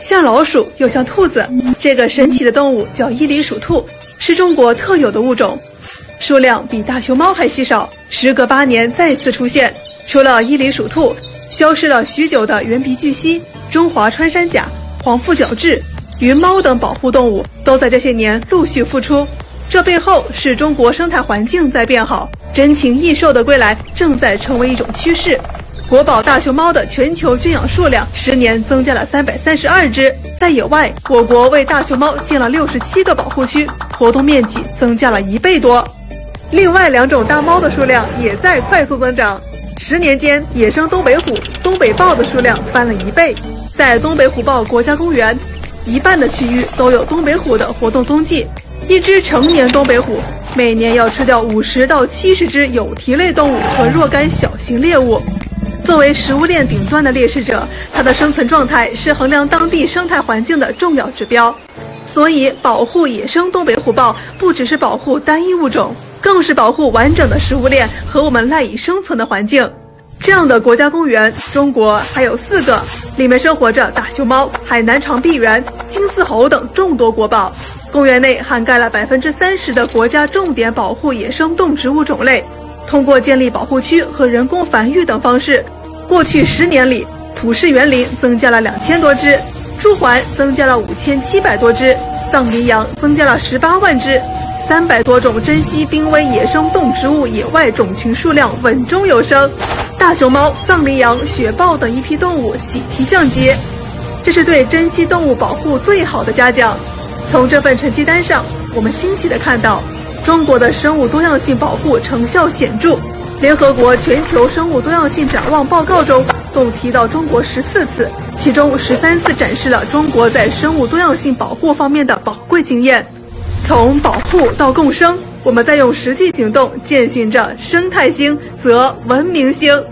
像老鼠又像兔子，这个神奇的动物叫伊犁鼠兔，是中国特有的物种，数量比大熊猫还稀少，时隔八年再次出现。除了伊犁鼠兔，消失了许久的圆鼻巨蜥、中华穿山甲、黄腹角雉、云猫等保护动物，都在这些年陆续复出。这背后是中国生态环境在变好，珍禽异兽的归来正在成为一种趋势。国宝大熊猫的全球圈养数量十年增加了三百三十二只，在野外，我国为大熊猫建了六十七个保护区，活动面积增加了一倍多。另外两种大猫的数量也在快速增长，十年间，野生东北虎、东北豹的数量翻了一倍。在东北虎豹国家公园，一半的区域都有东北虎的活动踪迹。一只成年东北虎每年要吃掉五十到七十只有蹄类动物和若干小型猎物。作为食物链顶端的猎食者，它的生存状态是衡量当地生态环境的重要指标。所以，保护野生东北虎豹不只是保护单一物种，更是保护完整的食物链和我们赖以生存的环境。这样的国家公园，中国还有四个，里面生活着大熊猫、海南长臂猿、金丝猴等众多国宝。公园内涵盖了百分之三十的国家重点保护野生动植物种类。通过建立保护区和人工繁育等方式，过去十年里，普氏园林增加了两千多只，朱鹮增加了五千七百多只，藏羚羊增加了十八万只，三百多种珍稀濒危野生动植物野外种群数量稳中有升。大熊猫、藏羚羊、雪豹等一批动物喜提降级，这是对珍稀动物保护最好的嘉奖。从这份成绩单上，我们欣喜地看到，中国的生物多样性保护成效显著。联合国全球生物多样性展望报告中共提到中国十四次，其中十三次展示了中国在生物多样性保护方面的宝贵经验。从保护到共生，我们在用实际行动践行着“生态兴则文明兴”。